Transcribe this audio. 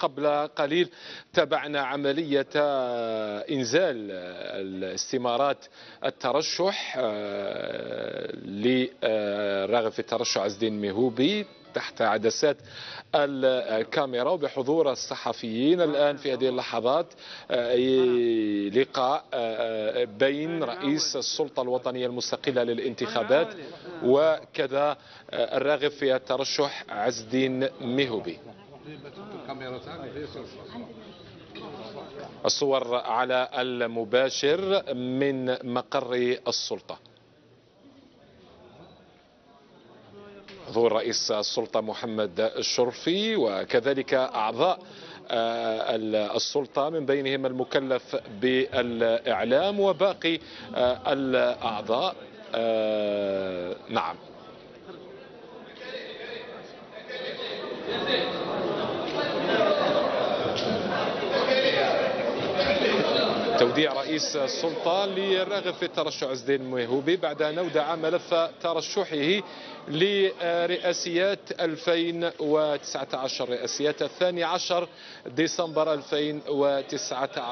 قبل قليل تابعنا عملية إنزال الاستمارات الترشح لراغب في الترشح عز الدين مهوبي تحت عدسات الكاميرا وبحضور الصحفيين الآن في هذه اللحظات لقاء بين رئيس السلطة الوطنية المستقلة للانتخابات وكذا الراغب في الترشح عز الدين مهوبي الصور على المباشر من مقر السلطة. حضور رئيس السلطة محمد الشرفي وكذلك أعضاء السلطة من بينهم المكلف بالإعلام وباقي الأعضاء. نعم. توديع رئيس السلطة للراغب في الترشح الدين المهوبي بعد أن أودع ملف ترشحه لرئاسيات 2019 رئاسيات الثاني عشر ديسمبر 2019